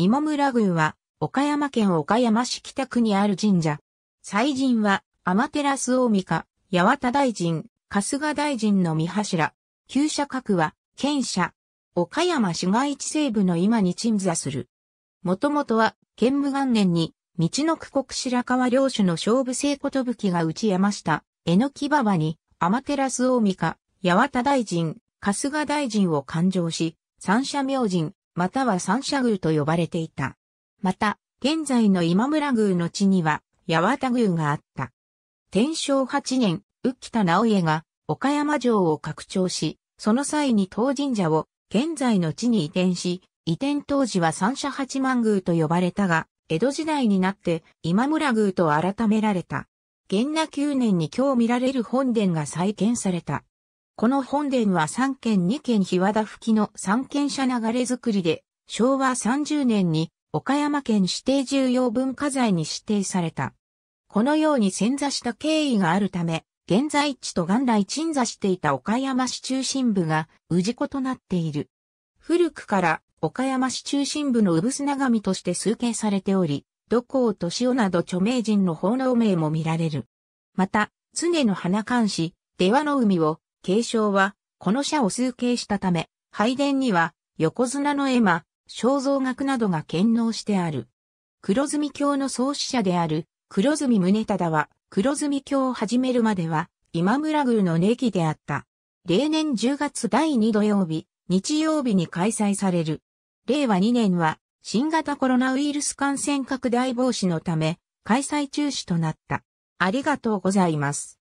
今村宮は、岡山県岡山市北区にある神社。祭神は、天照大御神、八幡大臣、春日大臣の御柱。旧社格は、県社。岡山市街地西部の今に鎮座する。もともとは、建武元年に、道の区国白川領主の勝負聖ことぶきが打ち山した、えのき馬場に、天照大御神、八幡大臣、春日大臣を勘定し、三社明神、または三社宮と呼ばれていた。また、現在の今村宮の地には、八幡宮があった。天正八年、浮田直家が岡山城を拡張し、その際に当神社を現在の地に移転し、移転当時は三社八幡宮と呼ばれたが、江戸時代になって今村宮と改められた。元那9年に今日見られる本殿が再建された。この本殿は三軒二軒日和田吹きの三軒車流れ作りで、昭和30年に岡山県指定重要文化財に指定された。このように潜座した経緯があるため、現在地と元来鎮座していた岡山市中心部が氏子となっている。古くから岡山市中心部の産砂神として崇敬されており、土光敏夫など著名人の奉納名も見られる。また、常の花冠子、出羽の海を継承は、この社を崇敬したため、拝殿には、横綱の絵馬、肖像学などが献納してある。黒住教の創始者である、黒住宗忠は、黒住教を始めるまでは、今村宮のネギであった。例年10月第2土曜日、日曜日に開催される。令和2年は、新型コロナウイルス感染拡大防止のため、開催中止となった。ありがとうございます。